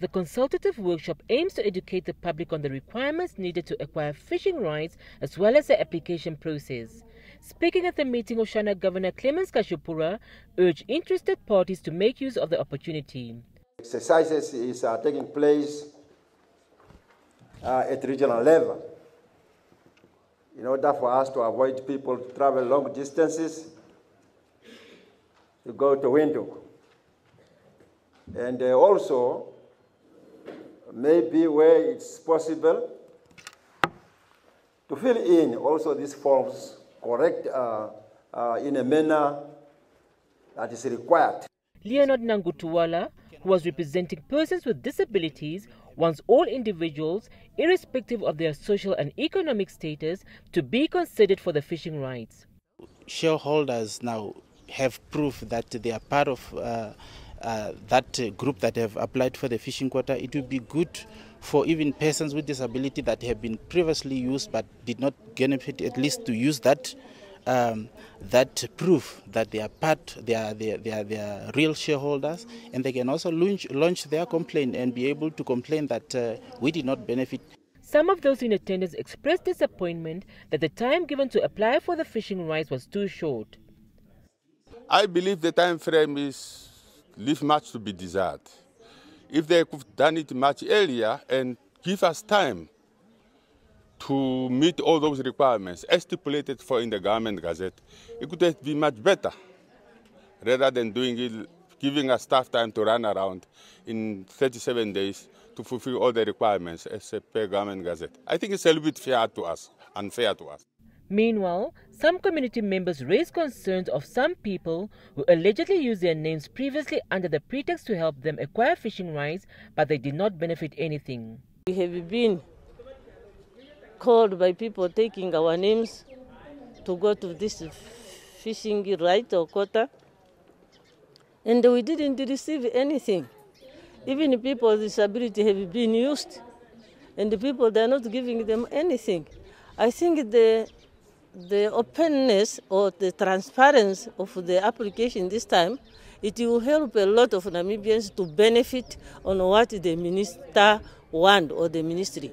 The consultative workshop aims to educate the public on the requirements needed to acquire fishing rights as well as the application process. Speaking at the meeting, Oshana Governor Clemens Kashuupulwa urged interested parties to make use of the opportunity. Exercises is uh, taking place uh, at regional level in order for us to avoid people to travel long distances to go to Windhoek. And uh, also, maybe where it's possible, to fill in also these forms correct uh, uh, in a manner that is required. Leonard Nangutuwala, who was representing persons with disabilities, wants all individuals, irrespective of their social and economic status, to be considered for the fishing rights. Shareholders now have proof that they are part of uh, uh, that group that have applied for the fishing quota. It would be good for even persons with disability that have been previously used but did not benefit at least to use that um, that proof that they are part, they are, they, are, they, are, they are real shareholders, and they can also launch, launch their complaint and be able to complain that uh, we did not benefit. Some of those in attendance expressed disappointment that the time given to apply for the fishing rights was too short. I believe the time frame is leave much to be desired. If they could have done it much earlier and give us time to meet all those requirements as stipulated for in the government gazette, it could have been much better rather than doing it, giving us staff time to run around in 37 days to fulfill all the requirements as per government gazette. I think it's a little bit fair to us, unfair to us. Meanwhile, some community members raised concerns of some people who allegedly used their names previously under the pretext to help them acquire fishing rights, but they did not benefit anything. We have been called by people taking our names to go to this fishing right or quota, and we didn't receive anything. Even people with disability have been used, and the people they are not giving them anything. I think the the openness or the transparency of the application this time, it will help a lot of Namibians to benefit on what the minister want or the ministry.